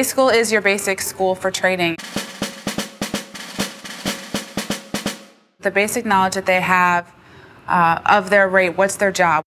A school is your basic school for training. The basic knowledge that they have uh, of their rate, what's their job.